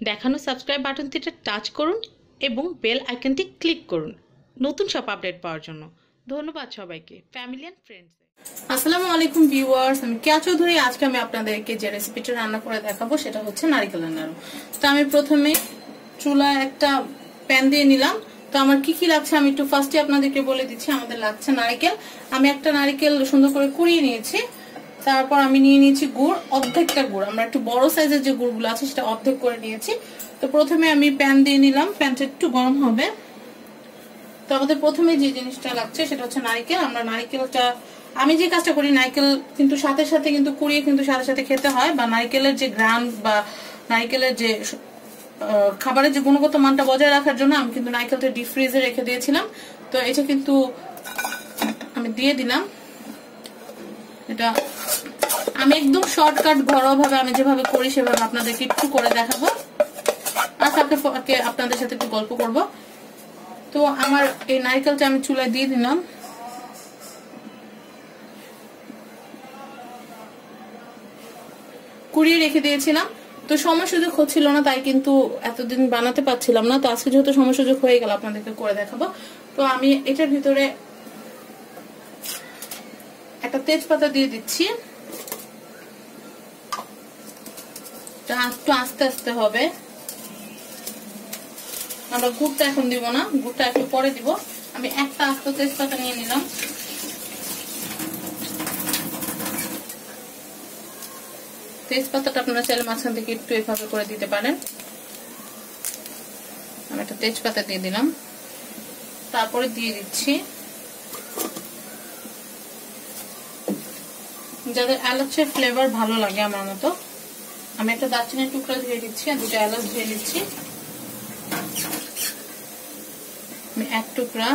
দেখানো subscribe বাটনটিতে touch করুন এবং বেল আইকনটি ক্লিক করুন। নতুন সব আপডেট পাওয়ার জন্য। ধন্যবাদ সবাইকে। ফ্যামিলি অ্যান্ড ফ্রেন্ডস আসসালামু আলাইকুম ভিউয়ার্স আমি কেয়া চৌধুরী। আজকে আমি আপনাদেরকে যে রেসিপিটা রান্না করে দেখাবো, সেটা হচ্ছে নারিকেলের নাড়ু। তো আমি প্রথমে চুলায় একটা প্যান দিয়ে নিলাম। তো আমার কি কি লাগছে আমি একটু ফার্স্টে আপনাদেরকে বলে দিচ্ছি। আমাদের লাগছে নারিকেল। আমি একটা নারিকেল সুন্দর করে কুড়িয়ে নিয়েছি। তারপর আমি নিয়ে নিয়েছি গুড়, অর্ধেকটা গুড়। আমরা একটু বড় সাইজের যে গুড়গুলো আছে সেটা অর্ধেক করে নিয়েছি। তো প্রথমে আমি প্যান দিয়ে নিলাম প্যানটা একটু গরম হবে। তো আমাদের প্রথমে যে জিনিসটা লাগছে সেটা হচ্ছে নারিকেল। আমরা নারিকেলটা, আমি যে কাজটা করি, নারকেল কিন্তু সাথে সাথে কিন্তু কুড়িয়ে কিন্তু সাথে সাথে খেতে হয় বা নারকেলের যে গ্রাম বা নারকেলের যে খাবারের যে গুণগত মানটা বজায় রাখার জন্য আমি কিন্তু নারকেলটা ডিপ ফ্রিজে রেখে দিয়েছিলাম। তো এটা কিন্তু আমি দিয়ে দিলাম। এটা আমি একদম শর্টকাট ঘরোয়া ভাবে আমি যেভাবে করি সেভাবে আপনাদেরকে একটু করে দেখাবো। আর ফাঁকে ফাঁকে আপনাদের সাথে একটু গল্প করব। তো আমার এই নারকেলটা আমি চুলায় দিয়ে দিলাম। কুড়িয়ে রেখে দিয়েছিলাম। তো সময় সুযোগ হচ্ছিল না, তাই কিন্তু এতদিন বানাতে পারছিলাম না। তো আজকে যেহেতু সময় সুযোগ হয়ে গেল, আপনাদেরকে করে দেখাবো। তো আমি এটার ভিতরে একটা তেজপাতা দিয়ে দিচ্ছি। একটু আস্তে আস্তে হবে। আমরা গুড়টা এখন দিব না, গুড়টা একটু পরে দিব। আমি একটা আস্ত তেজপাতা নিয়ে নিলাম। তেজপাতাটা আপনারা চাইলে মাঝখান থেকে একটু এভাবে করে দিতে পারেন। আমি একটা তেজপাতা দিয়ে দিলাম। তারপরে দিয়ে দিচ্ছি। যাদের এলাচের ফ্লেভার ভালো লাগে আমার মতো, আমি একটা দারচিনির টুকরা ধুয়ে দিচ্ছি আর দুটো এলাচ ধুয়ে দিচ্ছি আমি এক টুকরা,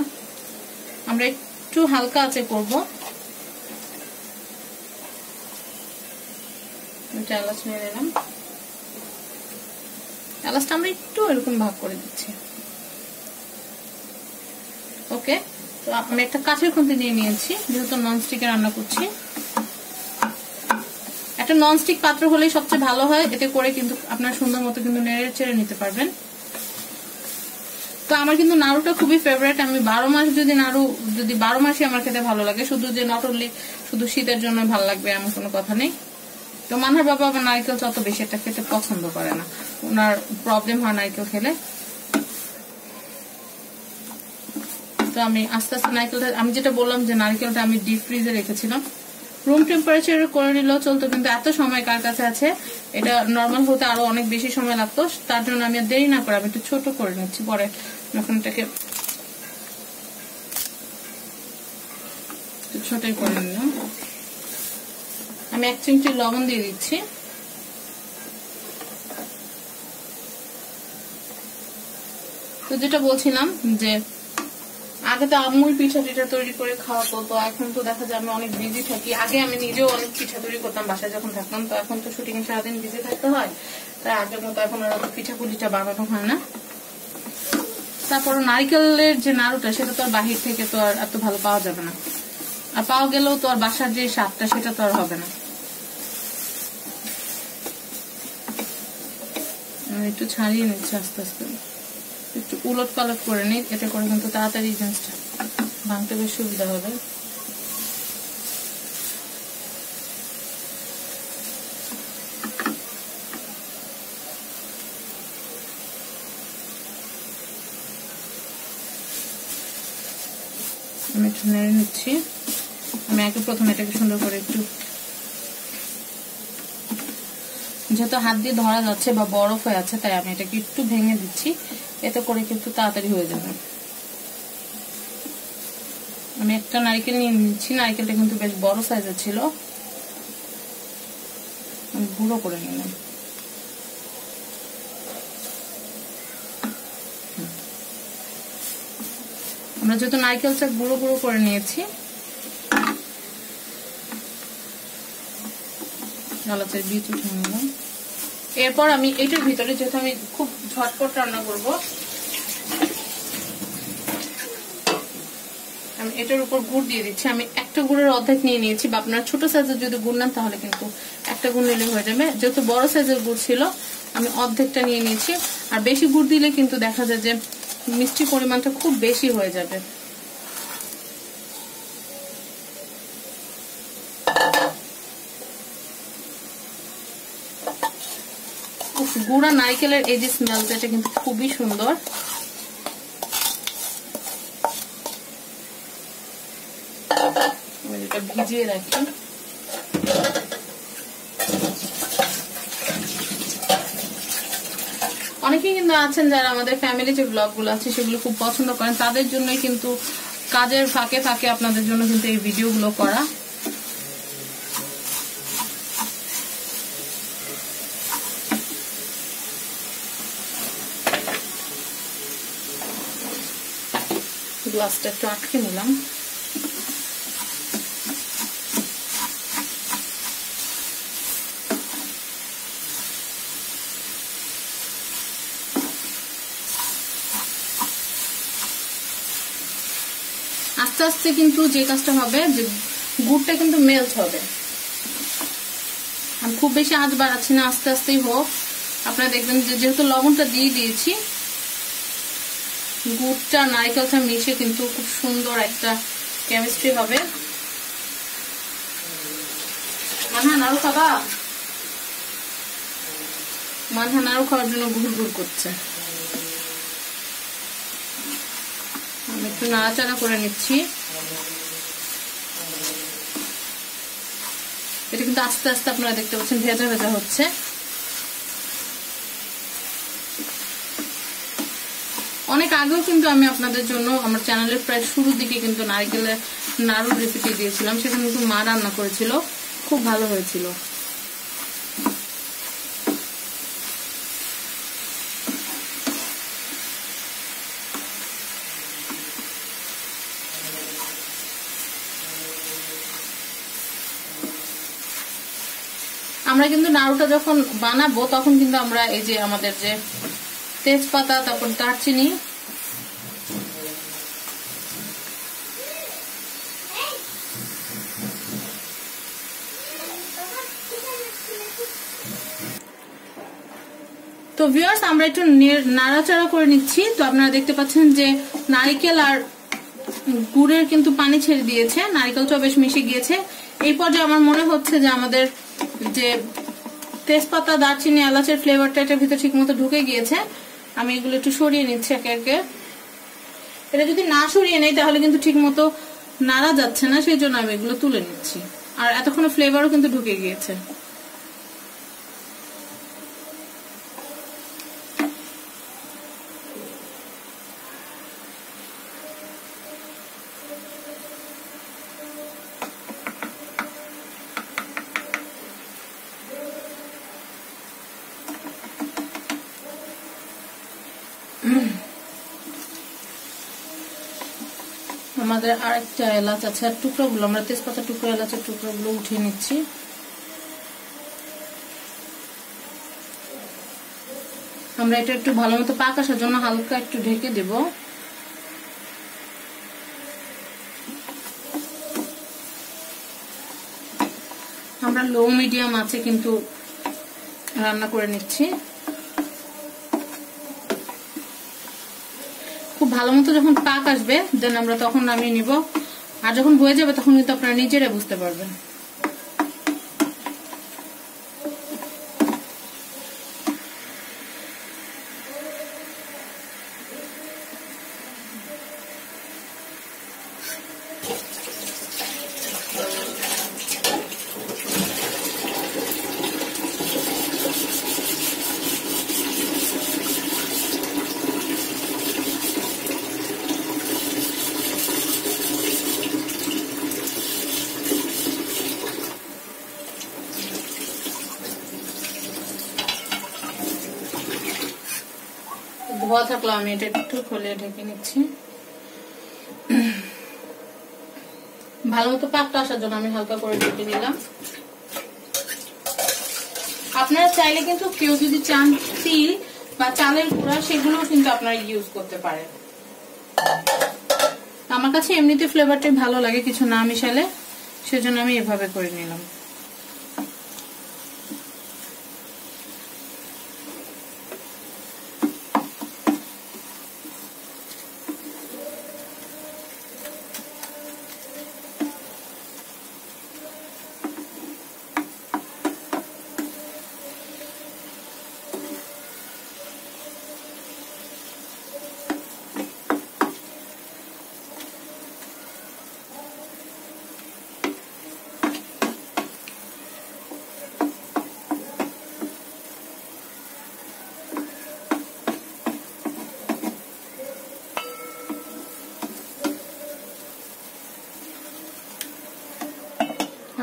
আমরা একটু হালকা আছে করব। এলাচ নিয়ে নিলাম। এলাচটা আমরা একটু এরকম ভাগ করে দিচ্ছি। ওকে, তো আমি একটা কাঠের খুন্তি নিয়ে নিয়েছি, যেহেতু ননস্টিকে রান্না করছি। একটা ননস্টিক পাত্র হলে সবচেয়ে ভালো হয়। এতে করে কিন্তু আপনার সুন্দর মতো কিন্তু নেড়ে চেড়ে নিতে পারবেন। তো আমার কিন্তু নাড়ুটা খুবই ফেভারেট আমি বারো মাস যদি নাড়ু, যদি বারো মাসই আমার খেতে ভালো লাগে, শুধু যে নট অনলি শুধু শীতের জন্য ভালো লাগবে এমন কোনো কথা নেই। তো মানহার বাবা আবার নারকেল তত বেশি একটা খেতে পছন্দ করে না। ওনার প্রবলেম হয় নারকেল খেলে। তো আমি আস্তে আস্তে নারকেলটা, আমি যেটা বললাম যে নারকেলটা আমি ডিপ ফ্রিজে রেখেছিলাম। রুম টেম্পারেচার করে নিলেও চলতো, কিন্তু এত সময় কার কাছে আছে? এটা নর্মাল হতে আরও অনেক বেশি সময় লাগতো। তার জন্য আমি দেরি না করে, আমি একটু ছোট করে নিচ্ছি। পরে যখন এটাকে ছোটই করে নিলাম। আমি এক চিমটি লবণ দিয়ে দিচ্ছি। তো যেটা বলছিলাম যে আগে তো আম্মুই পিঠা টিঠা তৈরি করে খাওয়াতো তো এখন তো দেখা যায় আমি অনেক বিজি থাকি। আগে আমি নিজেও অনেক পিঠা তৈরি করতাম, বাসায় যখন থাকতাম, তো এখন তো শুটিং সারাদিন বিজি থাকতে হয়। তাই আগের মতো এখন আর পিঠা পুলিটা বানানো হয় না। তারপর নারিকেলের যে নাড়ুটা, সেটা তো আর বাহির থেকে তো আর এত ভালো পাওয়া যাবে না। আর পাওয়া গেলেও তো আর বাসার যে স্বাদটা, সেটা তো আর হবে না। একটু ছাড়িয়ে নিচ্ছি আস্তে আস্তে। উলট পালট করে নিই, এতে করে কিন্তু তাড়াতাড়ি জিনিসটা ভাঙতে বেশ সুবিধা হবে। আমি একটু নেড়ে নিচ্ছি। আমি প্রথমে এটাকে সুন্দর করে একটু যেহেতু হাত দিয়ে ধরা যাচ্ছে বা বরফ হয়ে আছে, তাই আমি এটাকে একটু ভেঙে দিচ্ছি। এতে করে কিন্তু তাড়াতাড়ি হয়ে যাবে। আমি একটা নারিকেল নিয়ে নিচ্ছি, নারিকেলটা কিন্তু বেশ বড় সাইজের ছিল। আমি গুঁড়ো করে নিলাম। আমরা যেহেতু নারিকেলটা গুঁড়ো গুঁড়ো করে নিয়েছি এরপর আমি এটার ভিতরে যেহেতু আমি খুব ঝটপট রান্না করব। আমি এটার উপর গুড় দিয়ে দিচ্ছি। আমি একটা গুড়ের অর্ধেক নিয়ে নিয়েছি, বা আপনার ছোট সাইজের যদি গুড় নেন, তাহলে কিন্তু একটা গুড় নিলে হয়ে যাবে। যেহেতু বড় সাইজের গুড় ছিল, আমি অর্ধেকটা নিয়ে নিয়েছি। আর বেশি গুড় দিলে কিন্তু দেখা যায় যে মিষ্টির পরিমাণটা খুব বেশি হয়ে যাবে। গুঁড়া নারকেলের এই যে স্মেলটা এটা কিন্তু খুবই সুন্দর। ভিজিয়ে রাখি। অনেকেই কিন্তু আছেন যারা আমাদের ফ্যামিলি যে ব্লগগুলো আছে, সেগুলো খুব পছন্দ করেন, তাদের জন্যই কিন্তু কাজের ফাঁকে ফাঁকে আপনাদের জন্য কিন্তু এই ভিডিওগুলো করা। গ্লাসটা একটু আটকে নিলাম। আস্তে আস্তে কিন্তু যে কাজটা হবে, যে গুড়টা কিন্তু মেল্ট হবে। আমি খুব বেশি আঁচ বাড়াচ্ছি না, আস্তে আস্তেই হোক। আপনারা দেখবেন যেহেতু লবণটা দিয়ে দিয়েছি গুড়টা নারিকেলটা মিশে কিন্তু খুব সুন্দর একটা কেমিস্ট্রি হবে। খাওয়ার জন্য ঘুর করছে। আমি একটু নাড়াচাড়া করে নিচ্ছি। এটা কিন্তু আস্তে আস্তে আপনারা দেখতে পাচ্ছেন, ভেজা ভেজা হচ্ছে। অনেক আগেও কিন্তু আমি আপনাদের জন্য আমার চ্যানেলের প্রায় শুরুর দিকে কিন্তু নারকেলের নাড়ুর রেসিপি দিয়েছিলাম। সেটা কিন্তু মা রান্না করেছিল। খুব ভালো হয়েছিল। আমরা কিন্তু নাড়ুটা যখন বানাবো, তখন কিন্তু আমরা এই যে আমাদের যে তেজপাতা, তারপর দারচিনি তো ভিউয়ার্স আমরা একটু নাড়াচাড়া করে নিচ্ছি। তো আপনারা দেখতে পাচ্ছেন যে নারিকেল আর গুড়ের কিন্তু পানি ছেড়ে দিয়েছে। নারিকেলটাও বেশ মিশে গিয়েছে। এই পর্যায়ে আমার মনে হচ্ছে যে আমাদের যে তেজপাতা, দারচিনি, এলাচের ফ্লেভারটা এটার ভিতরে ঠিক মতো ঢুকে গিয়েছে। আমি এগুলো একটু সরিয়ে নিচ্ছি একে একে। এটা যদি না সরিয়ে নেই, তাহলে কিন্তু ঠিক মতো নাড়া যাচ্ছে না, সেই জন্য আমি এগুলো তুলে নিচ্ছি। আর এতক্ষণ ফ্লেভারও কিন্তু ঢুকে গিয়েছে। আমাদের আরেকটা এলাচ আছে, আর টুকরোগুলো, আমরা তেজপাতা টুকরো, এলাচের টুকরোগুলো উঠিয়ে নিচ্ছি। আমরা এটা একটু ভালো মতো পাক আসার জন্য হালকা একটু ঢেকে দেব। আমরা লো মিডিয়াম আছে, কিন্তু রান্না করে নিচ্ছি। ভালো মতো যখন পাক আসবে দেন আমরা তখন নামিয়ে নিব। আর যখন বয়ে যাবে, তখন কিন্তু আপনারা নিজেরা বুঝতে পারবেন। ধোয়া থাকল, আমি এটা একটু খুলে ঢেকে নিচ্ছি। ভালো মতো পাকটা আসার জন্য আমি হালকা করে ঢেকে নিলাম। আপনারা চাইলে কিন্তু কেউ যদি চান তিল বা চালের গুঁড়া, সেগুলোও কিন্তু আপনারা ইউজ করতে পারেন। আমার কাছে এমনিতে ফ্লেভারটাই ভালো লাগে, কিছু না মিশালে, সেজন্য আমি এভাবে করে নিলাম।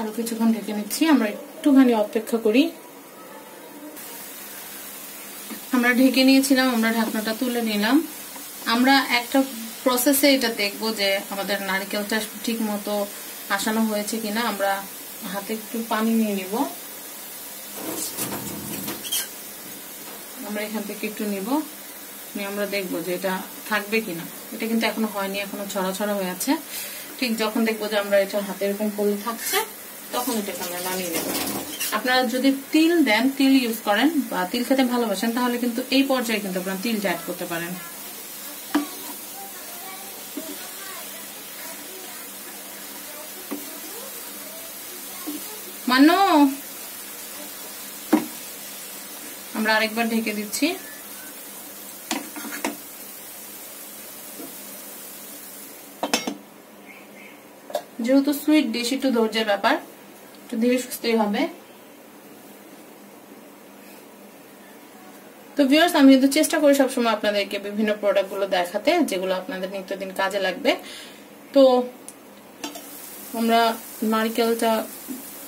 আরও কিছুক্ষণ ঢেকে নিচ্ছি, আমরা একটুখানি অপেক্ষা করি। আমরা ঢেকে নিয়েছিলাম, আমরা ঢাকনাটা তুলে নিলাম। আমরা একটা প্রসেসে এটা দেখব যে আমাদের নারকেলটা ঠিক মতো আসানো হয়েছে কিনা। আমরা হাতে একটু পানি নিয়ে নিব। আমরা এখান থেকে একটু নিব। নিয়ে আমরা দেখব যে এটা থাকবে কিনা। এটা কিন্তু এখনও হয়নি, এখনও ছড়া ছড়া হয়ে আছে। ঠিক যখন দেখব যে আমরা এটা হাতে এরকম করলে থাকছে তখন এটাকে আমরা নামিয়ে নেব? আপনারা যদি তিল দেন, তিল ইউজ করেন বা তিল খেতে ভালোবাসেন, তাহলে কিন্তু এই পর্যায়ে কিন্তু আপনারা তিলটা অ্যাড করতে পারেন। মানো আমরা আরেকবার ঢেকে দিচ্ছি। যেহেতু সুইট ডিশ একটু ধৈর্যের ব্যাপার। একটু ধীরে সুস্থই হবে। তো ভিউয়ার্স আমি কিন্তু চেষ্টা করি সবসময় আপনাদেরকে বিভিন্ন প্রোডাক্টগুলো দেখাতে, যেগুলো আপনাদের নিত্যদিন কাজে লাগবে। তো আমরা নারকেলটা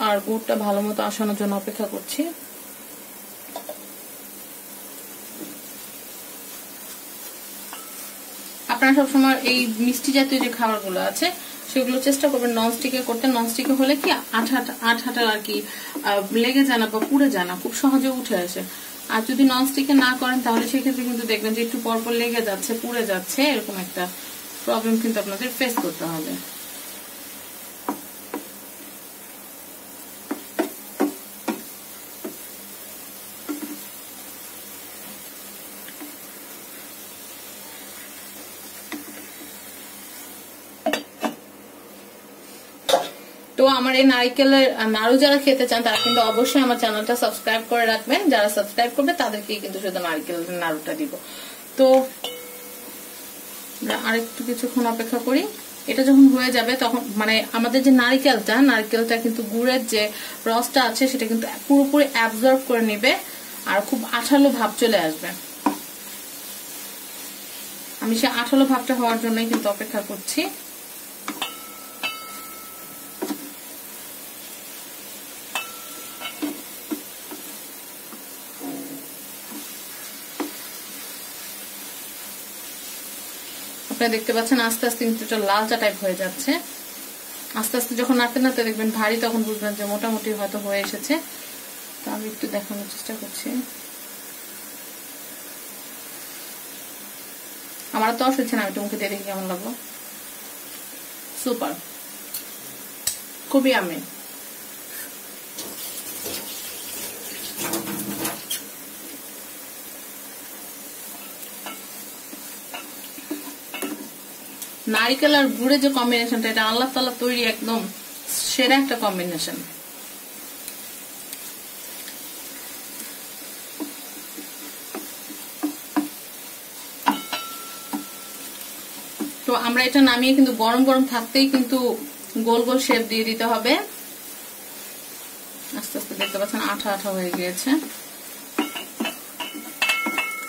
আর গুড়টা ভালো মতো আসানোর জন্য অপেক্ষা করছি। আপনারা সবসময় এই মিষ্টি জাতীয় যে খাবারগুলো আছে সেগুলো চেষ্টা করবেন ননস্টিকে করতে। ননস্টিকে হলে কি আঠা আঠা আঠা আর কি লেগে যায় না বা পুড়ে যায় না, খুব সহজে উঠে আসে। আর যদি ননস্টিকে না করেন, তাহলে সেক্ষেত্রে কিন্তু দেখবেন যে একটু পরপর লেগে যাচ্ছে, পুড়ে যাচ্ছে, এরকম একটা প্রবলেম কিন্তু আপনাদের ফেস করতে হবে। তো আমার এই নারিকেলের নাড়ু যারা খেতে চান, তারা কিন্তু অবশ্যই আমার চ্যানেলটা সাবস্ক্রাইব করে রাখবেন। যারা সাবস্ক্রাইব করবে তাদেরকে কিন্তু শুধু নারিকেলের নাড়ুটা দিব। তো আরেকটু কিছুক্ষণ অপেক্ষা করি। এটা যখন হয়ে যাবে, তখন মানে আমাদের যে নারিকেলটা নারিকেলটা কিন্তু গুড়ের যে রসটা আছে, সেটা কিন্তু পুরোপুরি অ্যাবজর্ব করে নিবে আর খুব আঠালো ভাব চলে আসবে। আমি সে আঠালো ভাবটা হওয়ার জন্যই কিন্তু অপেক্ষা করছি। আপনারা দেখতে পাচ্ছেন আস্তে আস্তে কিন্তু লালচা টাইপ হয়ে যাচ্ছে। আস্তে আস্তে যখন নাড়তে নাড়তে দেখবেন ভারী, তখন বুঝবেন যে মোটামুটি হয়তো হয়ে এসেছে। তো আমি একটু দেখানোর চেষ্টা করছি। আমার তো অসুবিধা না, আমি মুখে দিয়ে দেখি কেমন লাগল। সুপার খুবই আমি নারিকেল আর গুড়ের যে কম্বিনেশনটা এটা আল্লাহ তাল্লাহ তৈরি একদম সেরা একটা কম্বিনেশন তো আমরা এটা নামিয়ে কিন্তু গরম গরম থাকতেই কিন্তু গোল গোল শেপ দিয়ে দিতে হবে। আস্তে আস্তে দেখতে পাচ্ছেন আঠা আঠা হয়ে গিয়েছে।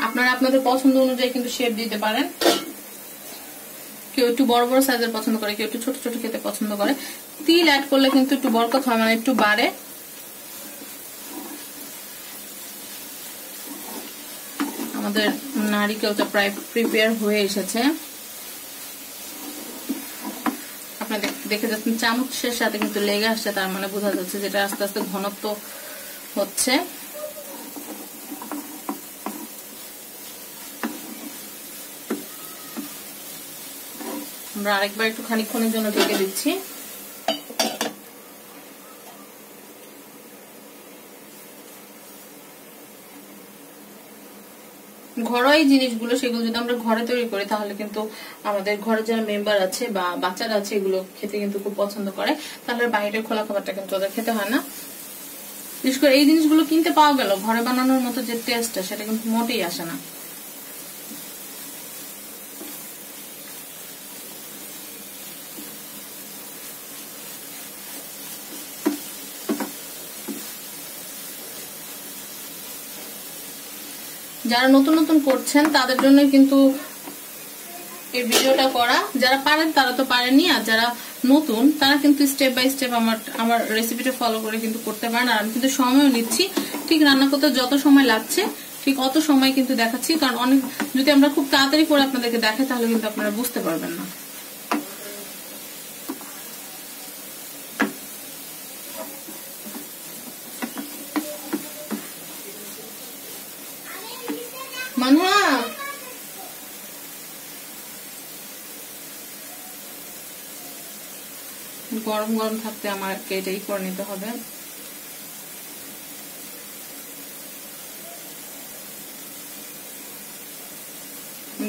আপনারা আপনাদের পছন্দ অনুযায়ী কিন্তু শেপ দিতে পারেন। কেউ একটু বড় বড় সাইজের পছন্দ করে, কেউ একটু ছোট ছোট খেতে পছন্দ করে। তিল অ্যাড করলে কিন্তু একটু বরকত হয় মানে একটু বাড়ে। আমাদের নারিকেলটা প্রায় প্রিপেয়ার হয়ে এসেছে। আপনারা দেখে যাচ্ছেন চামচের সাথে কিন্তু লেগে আসছে, তার মানে বোঝা যাচ্ছে যেটা আস্তে আস্তে ঘনত্ব হচ্ছে। আমরা আরেকবার একটু খানিক্ষণের জন্য ঢেকে দিচ্ছি। ঘরোয়া জিনিসগুলো, সেগুলো যদি আমরা ঘরে তৈরি করি, তাহলে কিন্তু আমাদের ঘরে যারা মেম্বার আছে বা বাচ্চারা আছে, এগুলো খেতে কিন্তু খুব পছন্দ করে। তাহলে বাইরের খোলা খাবারটা কিন্তু ওদের খেতে হয় না। বিশেষ করে এই জিনিসগুলো কিনতে পাওয়া গেল, ঘরে বানানোর মতো যে টেস্টটা সেটা কিন্তু মোটেই আসে না। যারা নতুন নতুন করছেন, তাদের জন্য কিন্তু এই ভিডিওটা করা। যারা পারেন, তারা তো পারেনি আর যারা নতুন, তারা কিন্তু স্টেপ বাই স্টেপ আমার আমার রেসিপিটা ফলো করে কিন্তু করতে পারেন। আর আমি কিন্তু সময়ও নিচ্ছি। ঠিক রান্না করতে যত সময় লাগছে, ঠিক অত সময় কিন্তু দেখাচ্ছি। কারণ অনেক, যদি আমরা খুব তাড়াতাড়ি করে আপনাদেরকে দেখাই, তাহলে কিন্তু আপনারা বুঝতে পারবেন না। মানহা গরম গরম থাকতে আমাকে এটাই করে নিতে হবে।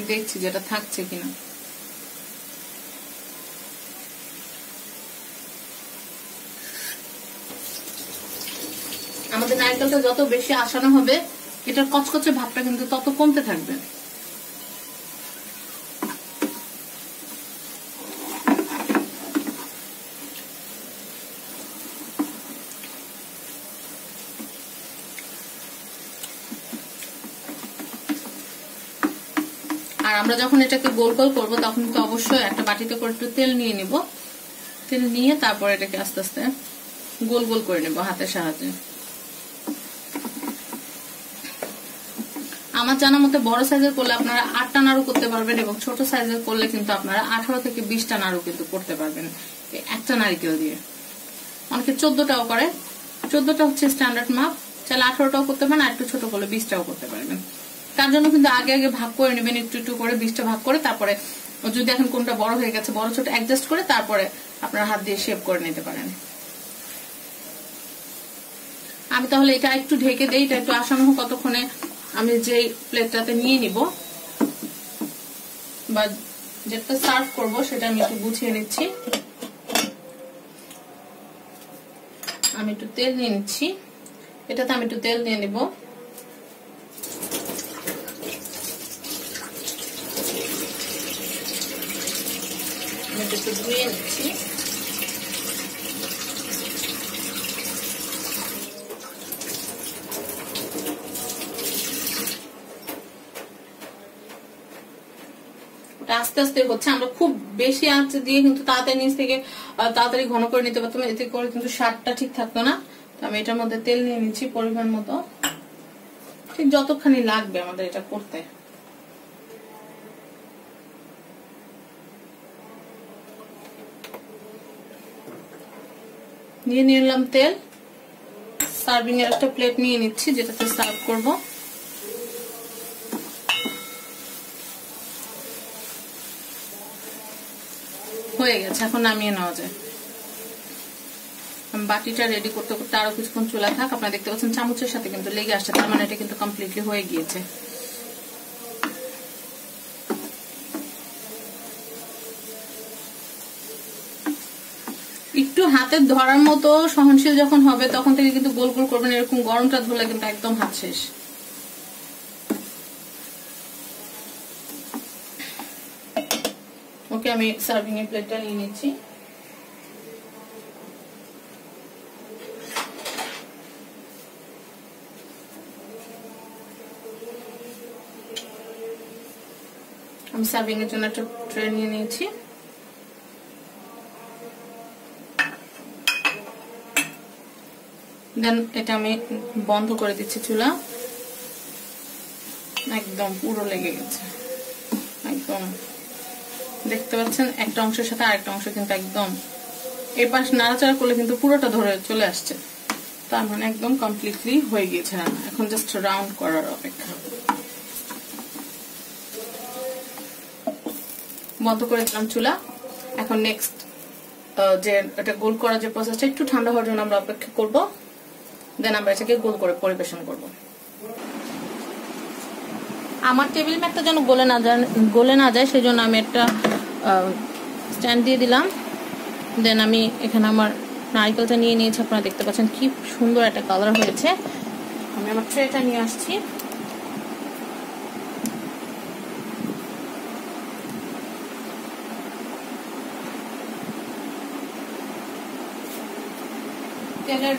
দেখছি যেটা থাকছে কিনা। আমাদের নারকেলটা যত বেশি আসানো হবে এটার কচকচে ভাবটা কিন্তু তত কমতে থাকবে। আর আমরা যখন এটাকে গোল গোল করব, তখন কিন্তু অবশ্যই একটা বাটিতে করে একটু তেল নিয়ে নিব। তেল নিয়ে তারপর এটাকে আস্তে আস্তে গোল গোল করে নেব হাতের সাহায্যে। আমার জানা মতে বড় সাইজের করলে আপনারা আটটা নাড়ু করতে পারবেন এবং ছোট সাইজের করলে কিন্তু আপনারা আঠারো থেকে বিশটা নাড়ু কিন্তু করতে পারবেন একটা নারিকেল দিয়ে। অনেকে চোদ্দটাও করে। চোদ্দটা হচ্ছে স্ট্যান্ডার্ড মাপ। চাইলে আঠারোটাও করতে পারেন আর একটু ছোট করলে বিশটাও করতে পারবেন। তার জন্য কিন্তু আগে আগে ভাগ করে নেবেন, একটু একটু করে বিশটা ভাগ করে তারপরে যদি এখন কোনটা বড় হয়ে গেছে, বড় ছোট অ্যাডজাস্ট করে তারপরে আপনার হাত দিয়ে শেপ করে নিতে পারেন। আমি তাহলে এটা একটু ঢেকে দেই, এটা একটু আসানো কতক্ষণে আমি যে প্লেটটাতে নিয়ে নিব, বা যেটা সার্ভ করব সেটা আমি একটু গুছিয়ে নিচ্ছি। আমি একটু তেল নিয়ে নিচ্ছি। এটাতে আমি একটু তেল নিয়ে নিব। আমি একটু ধুয়ে নিচ্ছি। ওটা আস্তে আস্তে হচ্ছে, আমরা খুব বেশি আঁচ দিয়ে কিন্তু তাড়াতাড়ি নিচ থেকে তাড়াতাড়ি ঘন করে নিতে পারতাম, এতে করে কিন্তু স্বাদটা ঠিক থাকতো না। তো আমি এটার মধ্যে তেল নিয়ে নিচ্ছি পরিমাণ মতো। ঠিক যতখানি লাগবে আমাদের এটা করতে। নিয়ে নিলাম তেল। সার্ভিং এর একটা প্লেট নিয়ে নিচ্ছি, যেটাতে সার্ভ করব। হয়ে গেছে, এখন নামিয়ে নেওয়া যায়। বাটিটা রেডি করতে করতে আরও কিছুক্ষণ চুলা থাক, আপনারা দেখতে পাচ্ছেন চামচের সাথে কিন্তু লেগে আসছে, তার মানে এটা কিন্তু কমপ্লিটলি হয়ে গিয়েছে। একটু হাতে ধরার মতো সহনশীল যখন হবে, তখন থেকে কিন্তু গোল গোল করবেন, এরকম গরমটা ধরলে কিন্তু একদম হাত শেষ। ওকে, আমি সার্ভিং এর প্লেটটা নিয়ে নিচ্ছি। আমি সার্ভিং এর জন্য একটা ট্রে নিয়ে নিয়েছি। দেন এটা আমি বন্ধ করে দিচ্ছি চুলা। একদম পুরো লেগে গেছে। একদম। দেখতে পাচ্ছেন, একটা অংশের সাথে আরেকটা অংশ কিন্তু একদম এই পাশ নাড়াচাড়া করলে কিন্তু পুরোটা ধরে চলে আসছে। তার মানে একদম কমপ্লিটলি হয়ে গিয়েছে রান্না। এখন জাস্ট রাউন্ড করার অপেক্ষা। বন্ধ করে দিলাম চুলা। এখন নেক্সট যে এটা গোল করার যে প্রসেসটা একটু ঠান্ডা হওয়ার জন্য আমরা অপেক্ষা করব। দেন আমরা এটাকে গোল করে পরিবেশন করব। আমার টেবিল ম্যাটটা যেন গলে না যায়, গলে না যায় সেই জন্য আমি একটা স্ট্যান্ড দিয়ে দিলাম। দেন আমি এখানে আমার নারকেলটা নিয়ে নিয়েছি। আপনারা দেখতে পাচ্ছেন কি সুন্দর একটা কালার হয়েছে। আমি আমার ট্রেটা নিয়ে আসছি। তেলের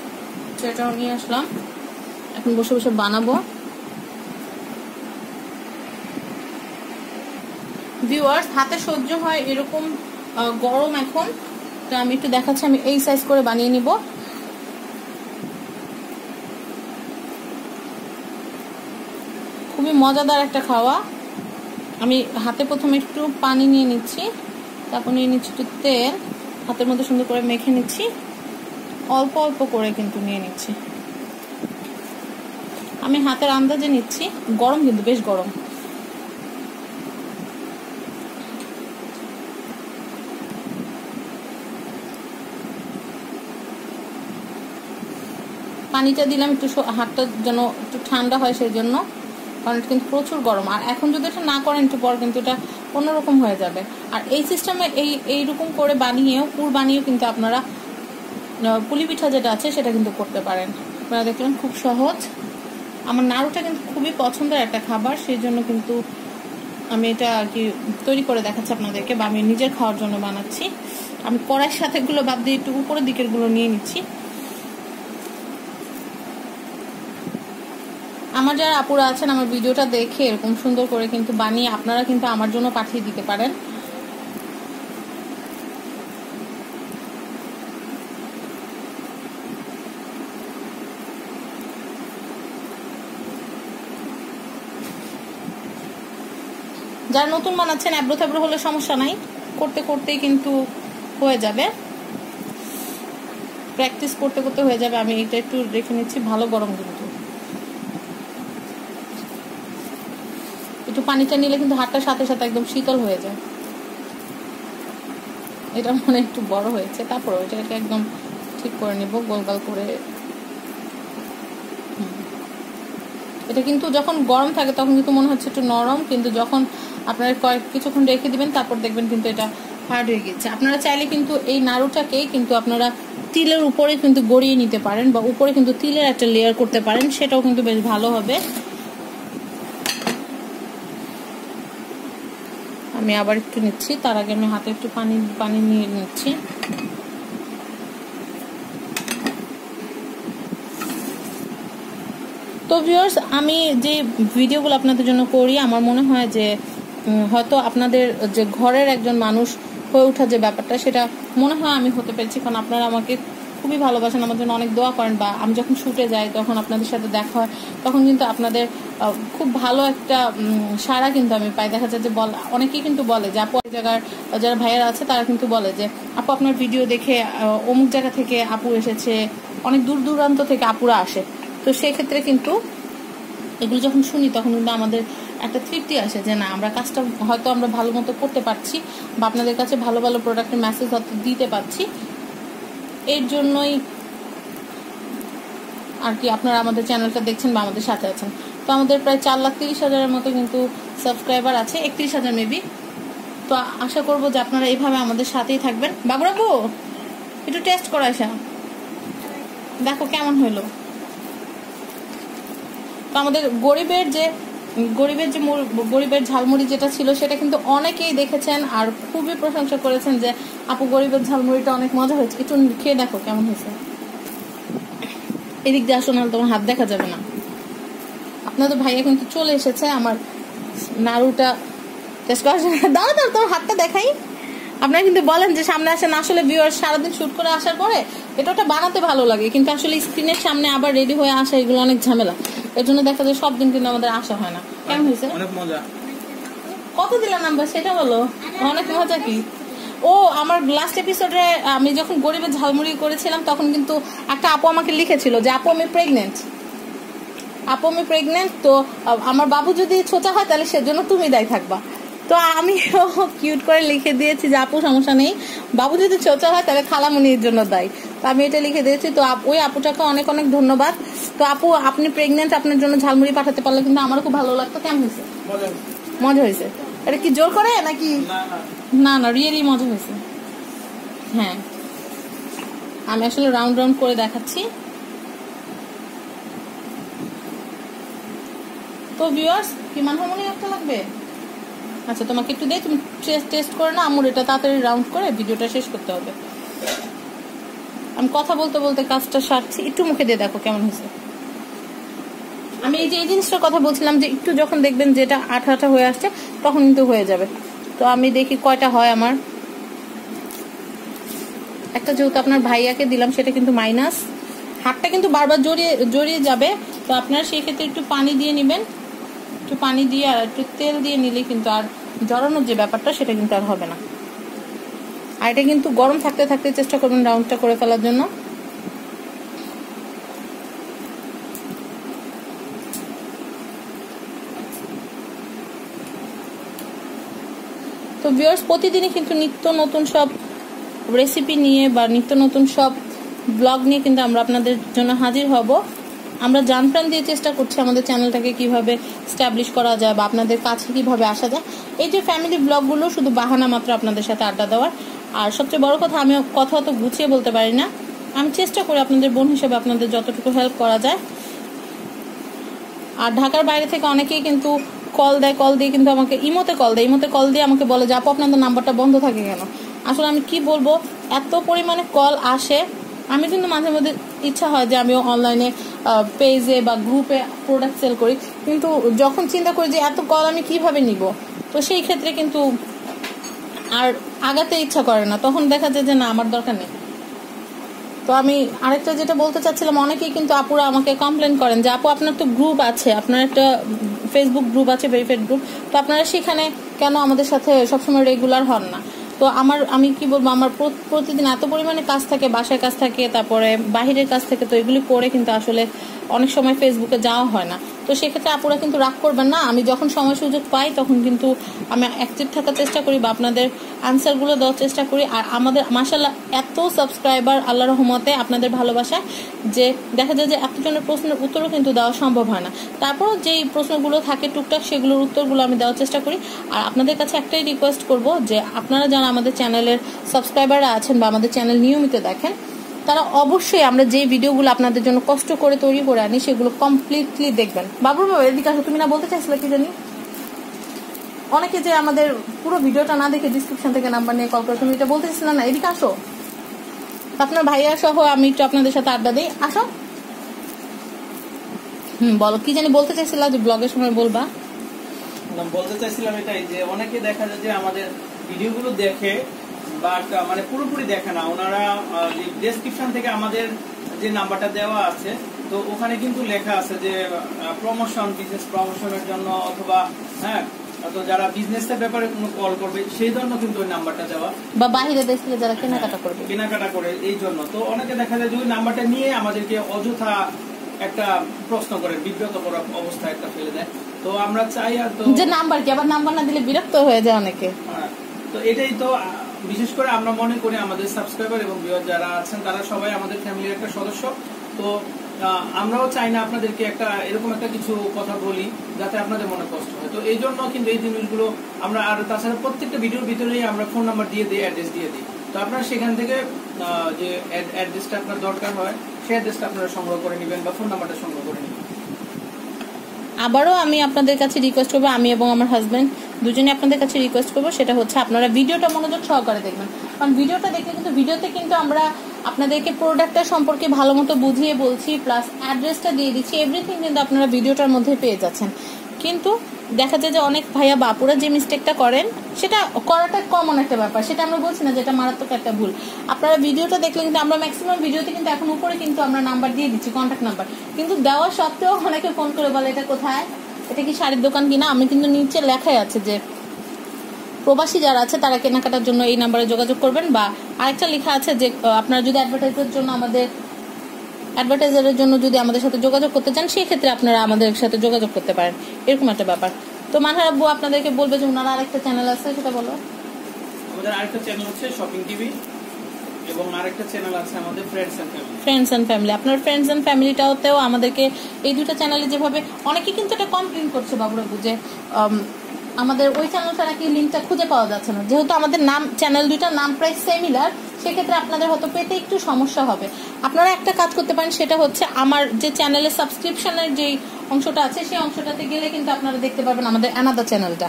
ট্রেটাও নিয়ে আসলাম। এখন বসে বসে বানাবো। ভিউয়ার্স হাতে সহ্য হয় এরকম গরম এখন। তো আমি একটু দেখাচ্ছি, আমি এই সাইজ করে বানিয়ে নিব। খুবই মজাদার একটা খাওয়া। আমি হাতে প্রথমে একটু পানি নিয়ে নিচ্ছি, তারপর নিয়ে নিচ্ছি একটু তেল, হাতের মধ্যে সুন্দর করে মেখে নিচ্ছি। অল্প অল্প করে কিন্তু নিয়ে নিচ্ছি। আমি হাতের আন্দাজে নিচ্ছি, গরম কিন্তু বেশ গরম। পানিটা দিলাম একটু হাতটা যেন একটু ঠান্ডা হয় সেই জন্য, কারণ এটা কিন্তু প্রচুর গরম। আর এখন যদি এটা না করেন, একটু পর কিন্তু এটা অন্যরকম হয়ে যাবে। আর এই সিস্টেমে এই, এইরকম করে বানিয়েও, পুর বানিয়েও কিন্তু আপনারা পুলি পিঠা যেটা আছে সেটা কিন্তু করতে পারেন। আপনারা দেখলেন খুব সহজ। আমার নাড়ুটা কিন্তু খুবই পছন্দের একটা খাবার, সেই জন্য কিন্তু আমি এটা আর কি তৈরি করে দেখাচ্ছি আপনাদেরকে, বা আমি নিজের খাওয়ার জন্য বানাচ্ছি। আমি কড়াইয়ের সাথে গুলো বাদ দিয়ে একটু উপরের দিকেরগুলো নিয়ে নিচ্ছি। আমার যারা আপুরা আছেন, আমার ভিডিওটা দেখে এরকম সুন্দর করে কিন্তু বানিয়ে আপনারা কিন্তু আমার জন্য পাঠিয়ে দিতে পারেন। যারা নতুন বানাচ্ছেন অ্যাব্রো থ্যাব্রো হলে সমস্যা নাই। করতে করতেই কিন্তু হয়ে যাবে। প্র্যাকটিস করতে করতে হয়ে যাবে। আমি এটা একটু রেখে নিচ্ছি, ভালো গরম কিন্তু। একটু পানি পানিটা নিলে কিন্তু হাতটার সাথে সাথে একদম শীতল হয়ে যায়। এটা মানে একটু বড় হয়েছে। তারপর এটাকে একদম ঠিক করে নিব গোলগাল করে। এটা কিন্তু যখন গরম থাকে তখন কিন্তু মনে হচ্ছে একটু নরম, কিন্তু যখন আপনারা কয়েক কিছুক্ষণ রেখে দিবেন, তারপর দেখবেন কিন্তু এটা হার্ড হয়ে গেছে আপনারা চাইলে কিন্তু এই নাড়ুটাকে কিন্তু আপনারা তিলের উপরে কিন্তু গড়িয়ে নিতে পারেন বা উপরে কিন্তু তিলের একটা লেয়ার করতে পারেন, সেটাও কিন্তু বেশ ভালো হবে। আমি আবার একটু নিচ্ছি। তার আগে আমি হাতে একটু পানি পানি নিয়ে নিচ্ছি। তো ভিউয়ার্স আমি যে ভিডিওগুলো আপনাদের জন্য করি, আমার মনে হয় যে হয়তো আপনাদের যে ঘরের একজন মানুষ হয়ে ওঠা যে ব্যাপারটা, সেটা মনে হয় আমি হতে পেরেছি। কারণ আপনারা আমাকে খুবই ভালোবাসেন, আমার জন্য অনেক দোয়া করেন বা আমি যখন শুটে যাই, তখন আপনাদের সাথে দেখা হয়, তখন কিন্তু আপনাদের খুব ভালো একটা সারা কিন্তু আমি পাই। দেখা যায় যে বল, অনেকেই কিন্তু বলে যে, আপু জায়গার, যারা ভাইয়ারা আছে, তারা কিন্তু বলে যে, আপু, আপনার ভিডিও দেখে অমুক জায়গা থেকে আপু এসেছে, অনেক দূর দূরান্ত থেকে আপুরা আসে। তো সেক্ষেত্রে কিন্তু এগুলো যখন শুনি, তখন কিন্তু আমাদের একটা তৃপ্তি আসে যে, না, আমরা কাজটা হয়তো আমরা ভালো মতো করতে পারছি বা আপনাদের কাছে ভালো ভালো প্রোডাক্টের মেসেজ হয়তো দিতে পারছি। এর জন্যই আর কি আপনারা আমাদের চ্যানেলটা দেখছেন বা আমাদের সাথে আছেন। তো আমাদের প্রায় চার লাখ তিরিশ হাজারের মতো কিন্তু সাবস্ক্রাইবার আছে, একত্রিশ হাজার মেবি তো আশা করব যে আপনারা এইভাবে আমাদের সাথেই থাকবেন। বাবুরাবু একটু টেস্ট করা আসা দেখো কেমন হলো তো আমাদের গরিবের যে গরিবের যে গরিবের ঝালমুড়ি যেটা ছিল, সেটা কিন্তু অনেকেই দেখেছেন আর খুবই প্রশংসা করেছেন যে, আপু, গরিবের ঝালমুড়িটা অনেক মজা হয়েছে। একটু খেয়ে দেখো কেমন হয়েছে। এদিক দিয়ে আসো না তোমার হাত দেখা যাবে না। আপনাদের ভাইয়া কিন্তু চলে এসেছে, আমার নাড়ুটা দাঁড়া দাঁড়া তোমার হাতটা দেখাই। আপনারা কিন্তু বলেন যে সামনে আসেন আসলে ভিউয়ার সারাদিন শুট করে আসার পরে এটা ওটা বানাতে ভালো লাগে কিন্তু আসলে স্ক্রিনের সামনে আবার রেডি হয়ে আসা এগুলো অনেক ঝামেলা। এর জন্য দেখা যায় সব দিন কিন্তু আমাদের আসা হয় না। কেমন হয়েছে? অনেক মজা। কত দিলা নাম্বার সেটা বলো। অনেক মজা কি? ও আমার লাস্ট এপিসোডে আমি যখন গরিবের ঝালমুড়ি করেছিলাম তখন কিন্তু একটা আপু আমাকে লিখেছিল যে আপু আমি প্রেগনেন্ট আপু আমি প্রেগনেন্ট তো আমার বাবু যদি ছোটা হয় তাহলে সেজন্য তুমি দায়ী থাকবা। তো আমি কিউট করে লিখে দিয়েছি যে আপু সমস্যা নেই। বাবু যদি চোচা হয় তাহলে খালামুনির জন্য দায়ী। তো আমি এটা লিখে দিয়েছি। তো ওই আপুটাকে অনেক অনেক ধন্যবাদ। তো আপু আপনি প্রেগনেন্ট আপনার জন্য ঝালমুড়ি পাঠাতে পারলে কিন্তু আমারও খুব ভালো লাগতো। কেমন হয়েছে? মজা হয়েছে। এটা কি জোর করে নাকি? না না। রিয়েলি মজা হয়েছে। হ্যাঁ। আমি আসলে রাউন্ড রাউন্ড করে দেখাচ্ছি। তো ভিউয়ার্স কি মানহামনি একটা লাগবে? আচ্ছা তোমাকে একটু দিয়ে তুমি টেস্ট করে না আমুর এটা তাড়াতাড়ি রাউন্ড করে ভিডিওটা শেষ করতে হবে। আমি কথা বলতে বলতে কাজটা সারছি, একটু মুখে দিয়ে দেখো কেমন হয়েছে। আমি এই যে, এই জিনিসটার কথা বলছিলাম যে, একটু যখন দেখবেন যেটা আঠা আঠা হয়ে আসছে, তখন কিন্তু হয়ে যাবে। তো আমি দেখি কয়টা হয় আমার। একটা যেহেতু আপনার ভাইয়াকে দিলাম, সেটা কিন্তু মাইনাস হাতটা কিন্তু বারবার জড়িয়ে জড়িয়ে যাবে, তো আপনারা সেক্ষেত্রে একটু পানি দিয়ে নেবেন। একটু পানি দিয়ে আর একটু তেল দিয়ে নিলে কিন্তু আর জড়ানোর যে ব্যাপারটা, সেটা কিন্তু আর হবে না। আর এটা কিন্তু গরম থাকতে থাকতে চেষ্টা করবেন রাউন্ডটা করে ফেলার জন্য। তো ভিউয়ার্স প্রতিদিনই কিন্তু নিত্য নতুন সব রেসিপি নিয়ে বা নিত্য নতুন সব ব্লগ নিয়ে কিন্তু আমরা আপনাদের জন্য হাজির হব। আমরা জান প্রাণ দিয়ে চেষ্টা করছি আমাদের চ্যানেলটাকে কীভাবে স্ট্যাবলিশ করা যায় বা আপনাদের কাছে কীভাবে আসা যায়। এই যে ফ্যামিলি ব্লগগুলো শুধু বাহানা মাত্র আপনাদের সাথে আড্ডা দেওয়ার। আর সবচেয়ে বড় কথা আমি কথা অত গুছিয়ে বলতে পারি না। আমি চেষ্টা করি আপনাদের বোন হিসেবে আপনাদের যতটুকু হেল্প করা যায়। আর ঢাকার বাইরে থেকে অনেকেই কিন্তু কল দেয় কল দিয়ে কিন্তু আমাকে ইমোতে কল দেয়। ইমোতে কল দিয়ে আমাকে বলে যে, আপু, আপনাদের নাম্বারটা বন্ধ থাকে কেন? আসলে আমি কি বলব? এত পরিমাণে কল আসে। আমি কিন্তু মাঝে মধ্যে ইচ্ছা হয় যে আমিও অনলাইনে পেজে বা গ্রুপে প্রোডাক্ট সেল করি। কিন্তু যখন চিন্তা করি যে এত কল আমি কীভাবে নিব, তো সেই ক্ষেত্রে কিন্তু আর আগাতে ইচ্ছা করে না। তখন দেখা যায় যে না, আমার দরকার নেই। তো আমি আরেকটা যেটা বলতে চাচ্ছিলাম, অনেকেই কিন্তু আপুরা আমাকে কমপ্লেন করেন যে, আপু, আপনার তো গ্রুপ আছে, আপনার একটা ফেসবুক গ্রুপ আছে ভেরিফাইড গ্রুপ তো আপনারা সেখানে কেন আমাদের সাথে সবসময় রেগুলার হন না? তো আমার, আমি কি বলব, আমার প্রতিদিন এত পরিমাণে কাজ থাকে বাসায় কাজ থাকে, তারপরে বাহিরের কাজ থাকে, তো এগুলি করে কিন্তু আসলে অনেক সময় ফেসবুকে যাওয়া হয় না। তো সেক্ষেত্রে আপুরা কিন্তু রাগ করবেন না, আমি যখন সময় সুযোগ পাই তখন কিন্তু আমি অ্যাক্টিভ থাকার চেষ্টা করি বা আপনাদের আনসারগুলো দেওয়ার চেষ্টা করি। আর আমাদের মাসাল্লাহ এত সাবস্ক্রাইবার আল্লাহ রহমতে আপনাদের ভালোবাসায় যে দেখা যায় যে এতজনের প্রশ্নের উত্তরও কিন্তু দেওয়া সম্ভব হয় না। তারপরও যেই প্রশ্নগুলো থাকে টুকটাক সেগুলোর উত্তরগুলো আমি দেওয়ার চেষ্টা করি। আর আপনাদের কাছে একটাই রিকোয়েস্ট করব যে আপনারা যারা আমাদের চ্যানেলের সাবস্ক্রাইবাররা আছেন বা আমাদের চ্যানেল নিয়মিত দেখেন তারা অবশ্যই আমরা যে ভিডিওগুলো আপনাদের জন্য কষ্ট করে তৈরি করে আনি, সেগুলো কমপ্লিটলি দেখবেন। বাবুর বাবা, এদিকে আসো, তুমি না বলতে চাইছিলে কি জানি? অনেকে যে আমাদের পুরো ভিডিওটা না দেখে ডিসক্রিপশন থেকে নাম্বার নিয়ে কল করে, তুমি এটা বলতে চাইছিলে না? এদিকে আসো। আপনার ভাইয়া সহ আমি একটু আপনাদের সাথে আড্ডা দিই। আসো। হুম, বলো, কি জানি বলতে চাইছিলা যে ব্লগের সময় বলবা? বলতে চাইছিলাম এটাই যে, অনেকে দেখা যায় যে আমাদের ভিডিওগুলো দেখে বাট মানে পুরোপুরি দেখে না। ওনারা ডেসক্রিপশন থেকে আমাদের যে নাম্বারটা দেওয়া আছে তো ওখানে কিন্তু লেখা আছে যে প্রমোশন বিজনেস প্রমোশনের জন্য অথবা হ্যাঁ তো যারা বিজনেসের ব্যাপারে কোনো কল করবে সেই জন্য কিন্তু ওই নাম্বারটা দেওয়া। বা বাইরে দেশ থেকে যারা কেনাকাটা করবে। কেনাকাটা করে এই জন্য। তো অনেকে দেখা যায় যে ওই নাম্বারটা নিয়ে আমাদেরকে অযথা একটা প্রশ্ন করে বিব্রত করা অবস্থা একটা ফেলে দেয়। তো আমরা চাই আর তো যে নাম্বার কি? আবার নাম্বার না দিলে বিরক্ত হয়ে যায় অনেকে। হ্যাঁ, তো এটাই তো বিশেষ করে আমরা মনে করি আমাদের সাবস্ক্রাইবার এবং ভিউয়ার যারা আছেন, তারা সবাই আমাদের ফ্যামিলির একটা সদস্য। তো আমরাও চাই না আপনাদেরকে একটা এরকম একটা কিছু কথা বলি, যাতে আপনাদের মনে কষ্ট হয়। তো এই জন্য কিন্তু এই জিনিসগুলো আমরা, আর তাছাড়া প্রত্যেকটা ভিডিওর ভিতরেই আমরা ফোন নাম্বার দিয়ে দিই অ্যাড্রেস দিয়ে দিই। তো আপনারা সেখান থেকে যে অ্যাড্রেসটা আপনার দরকার হয়, সেই অ্যাড্রেসটা আপনারা সংগ্রহ করে নেবেন বা ফোন নাম্বারটা সংগ্রহ করে নেবেন। আবারও আমি আপনাদের কাছে রিকোয়েস্ট করব, আমি এবং আমার হাজব্যান্ড দুজনে আপনাদের কাছে রিকোয়েস্ট করব, সেটা হচ্ছে আপনারা ভিডিওটা মনোযোগ সহকারে দেখবেন। কারণ ভিডিওটা দেখলে কিন্তু ভিডিওতে কিন্তু আমরা আপনাদেরকে প্রোডাক্টটা সম্পর্কে ভালো মতো বুঝিয়ে বলছি প্লাস অ্যাড্রেসটা দিয়ে দিচ্ছি এভরিথিং কিন্তু আপনারা ভিডিওটার মধ্যে পেয়ে যাচ্ছেন। কিন্তু দেখা যায় যে অনেক ভাইয়া বাপুরা যে মিস্টেকটা করেন, সেটা করাটা কমন একটা ব্যাপার। সেটা আমরা বলছি না যেটা মারাত্মক একটা ভুল। আপনারা ভিডিওটা দেখলে কিন্তু আমরা ম্যাক্সিমাম ভিডিওতে কিন্তু এখন উপরে কিন্তু আমরা নাম্বার দিয়ে দিচ্ছি কন্ট্যাক্ট নাম্বার কিন্তু দেওয়া সত্ত্বেও অনেকে ফোন করে বলে, এটা কোথায়? এটা কি শাড়ির দোকান কিনা? আমি কিন্তু নিচে লেখাই আছে যে, প্রবাসী যারা আছে তারা কেনাকাটার জন্য এই নাম্বারে যোগাযোগ করবেন বা আরেকটা লেখা আছে যে আপনারা যদি অ্যাডভার্টাইজের জন্য আমাদের অ্যাডভার্টাইজারের জন্য যদি আমাদের সাথে যোগাযোগ করতে চান সেই ক্ষেত্রে আপনারা আমাদের সাথে যোগাযোগ করতে পারেন। এরকম একটা ব্যাপার। তো মানহার আব্বু আপনাদেরকে বলবে যে ওনার আরেকটা চ্যানেল আছে সেটা বলো। আমাদের আরেকটা চ্যানেল হচ্ছে শপিং টিভি এবং আরেকটা চ্যানেল আছে আমাদের friends and family friends and family আপনার ফ্রেন্ডস এন্ড ফ্যামিলিটাতেও আমাদেরকে এই দুটো চ্যানেলে যেভাবে অনেকে কিন্তু এটা কমপ্লেন করছে বাবুরা বুঝে আমাদের ওই চ্যানেলটা নাকি লিঙ্কটা খুঁজে পাওয়া যাচ্ছে না। যেহেতু আমাদের নাম চ্যানেল দুইটার নাম প্রায় সেমিলার সেক্ষেত্রে আপনাদের হয়তো পেতে একটু সমস্যা হবে। আপনারা একটা কাজ করতে পারেন, সেটা হচ্ছে আমার যে চ্যানেলের সাবস্ক্রিপশনের যে অংশটা আছে, সেই অংশটাতে গেলে কিন্তু আপনারা দেখতে পাবেন আমাদের অ্যানাদার চ্যানেলটা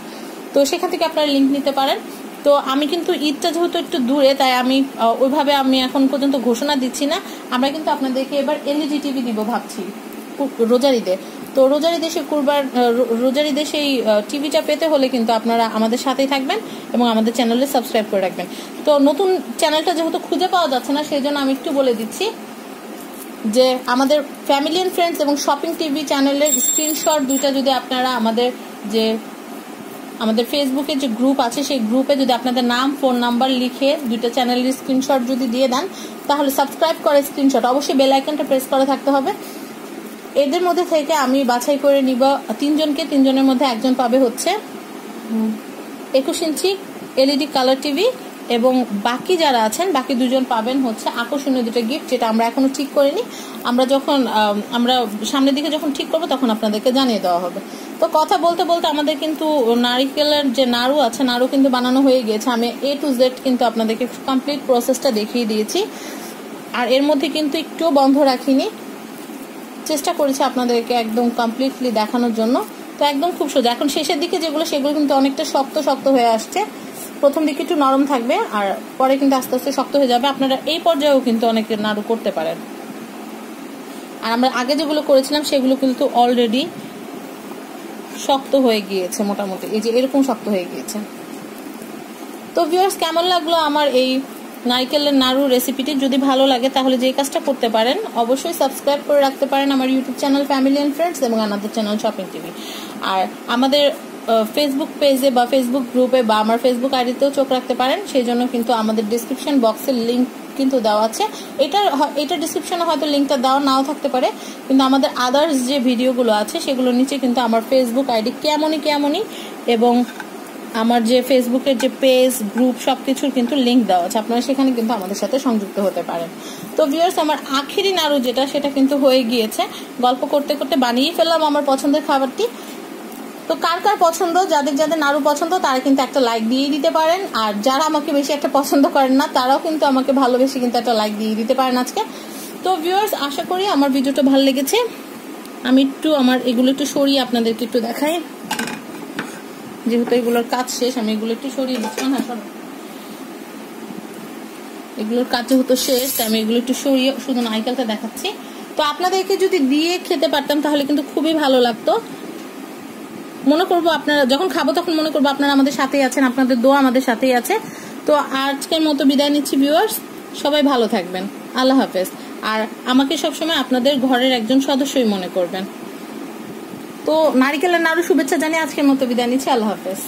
তো সেখান থেকে আপনারা লিঙ্ক নিতে পারেন। তো আমি কিন্তু ঈদটা যেহেতু একটু দূরে, তাই আমি ওইভাবে আমি এখন পর্যন্ত ঘোষণা দিচ্ছি না। আমরা কিন্তু আপনাদেরকে এবার এলইডি টিভি দিব ভাবছি, রোজার ঈদে। তো রোজারি দেশে কুরবার রোজারি দেশে এই টিভিটা পেতে হলে কিন্তু আপনারা আমাদের সাথেই থাকবেন এবং আমাদের চ্যানেলে সাবস্ক্রাইব করে রাখবেন। তো নতুন চ্যানেলটা যেহেতু খুঁজে পাওয়া যাচ্ছে না সেই জন্য আমি একটু বলে দিচ্ছি যে আমাদের ফ্যামিলি অ্যান্ড ফ্রেন্ডস এবং শপিং টিভি চ্যানেলের স্ক্রিনশট দুইটা যদি আপনারা আমাদের যে, আমাদের ফেসবুকে যে গ্রুপ আছে, সেই গ্রুপে যদি আপনাদের নাম ফোন নাম্বার লিখে দুইটা চ্যানেলের স্ক্রিনশট যদি দিয়ে দেন, তাহলে সাবস্ক্রাইব করে স্ক্রিনশট অবশ্যই বেল আইকনটা প্রেস করে থাকতে হবে। এদের মধ্যে থেকে আমি বাছাই করে নিব। তিনজনকে তিনজনের মধ্যে একজন পাবে হচ্ছে একুশ ইঞ্চি এলইডি কালার টিভি এবং বাকি যারা আছেন, বাকি দুজন পাবেন হচ্ছে আকর্ষণীয় দুটো গিফট যেটা আমরা এখনও ঠিক করিনি। আমরা যখন আমরা সামনের দিকে যখন ঠিক করব তখন আপনাদেরকে জানিয়ে দেওয়া হবে। তো কথা বলতে বলতে আমাদের কিন্তু নারিকেলের যে নাড়ু আছে, নাড়ু কিন্তু বানানো হয়ে গিয়েছে। আমি এ টু জেড কিন্তু আপনাদেরকে কমপ্লিট প্রসেসটা দেখিয়ে দিয়েছি। আর এর মধ্যে কিন্তু একটুও বন্ধ রাখিনি। চেষ্টা করেছি আপনাদেরকে একদম কমপ্লিটলি দেখানোর জন্য। তো একদম খুব সোজা। এখন শেষের দিকে যেগুলো, সেগুলো কিন্তু অনেকটা শক্ত শক্ত হয়ে আসছে। প্রথম দিকে একটু নরম থাকবে, আর পরে কিন্তু আস্তে আস্তে শক্ত হয়ে যাবে। আপনারা এই পর্যায়েও কিন্তু অনেক নাড়ু করতে পারেন। আর আমরা আগে যেগুলো করেছিলাম, সেগুলো কিন্তু অলরেডি শক্ত হয়ে গিয়েছে মোটামুটি। এই যে এরকম শক্ত হয়ে গিয়েছে। তো ভিউয়ার্স কেমন লাগল আমার এই নারকেলের নাড়ু রেসিপিটি যদি ভালো লাগে তাহলে যে কাজটা করতে পারেন, অবশ্যই সাবস্ক্রাইব করে রাখতে পারেন আমার YouTube channel family and friends এবং আমাদের চ্যানেল শপিং টিভি আর আমাদের ফেসবুক পেজে বা ফেসবুক গ্রুপে বা আমার ফেসবুক আইডিতেও চোখ রাখতে পারেন সেই জন্য কিন্তু আমাদের ডিসক্রিপশন বক্সের লিঙ্ক কিন্তু দেওয়া আছে। এটা এটার ডিসক্রিপশনে হয়তো লিঙ্কটা দেওয়া নাও থাকতে পারে, কিন্তু আমাদের আদার্স যে ভিডিওগুলো আছে সেগুলোর নিচে কিন্তু আমার ফেসবুক আইডি কেমনই কেমনই এবং আমার যে ফেসবুকের যে পেজ গ্রুপ সব কিছুর কিন্তু লিঙ্ক দেওয়া আছে। আপনারা সেখানে কিন্তু আমাদের সাথে সংযুক্ত হতে পারেন। তো ভিউয়ার্স আমার আখেরি নাড়ু যেটা, সেটা কিন্তু হয়ে গিয়েছে। গল্প করতে করতে বানিয়ে ফেললাম আমার পছন্দের খাবারটি। তো কার কার পছন্দ, যাদের যাদের নাড়ু পছন্দ, তারা কিন্তু একটা লাইক দিয়ে দিতে পারেন। আর যারা আমাকে বেশি একটা পছন্দ করেন না, তারাও কিন্তু আমাকে ভালোবেসে কিন্তু একটা লাইক দিয়ে দিতে পারেন আজকে। তো ভিউয়ার্স আশা করি আমার ভিডিওটা ভালো লেগেছে। আমি একটু আমার, এগুলো একটু সরিয়ে আপনাদেরকে একটু দেখাই। যেহেতু এগুলোর কাজ শেষ, আমি এগুলো একটু সরিয়ে দিচ্ছি। না সরো। এগুলোর কাজ যেহেতু শেষ, তাই আমি এগুলো একটু সরিয়ে, শুধু নারকেলটা দেখাচ্ছি। তো আপনাদেরকে যদি দিয়ে খেতে পারতাম, তাহলে কিন্তু খুবই ভালো লাগতো। মনে করব আপনারা, যখন খাব তখন মনে করব আপনারা আমাদের সাথেই আছেন, আপনাদের দোয়া আমাদের সাথেই আছে। তো আজকের মতো বিদায় নিচ্ছি ভিউয়ার্স সবাই ভালো থাকবেন। আল্লাহ হাফেজ। আর আমাকে সবসময় আপনাদের ঘরের একজন সদস্যই মনে করবেন। তো নারিকেলের নাড়ু শুভেচ্ছা জানিয়ে আজকের মতো বিদায় নিচ্ছি। আল্লাহ হাফেজ।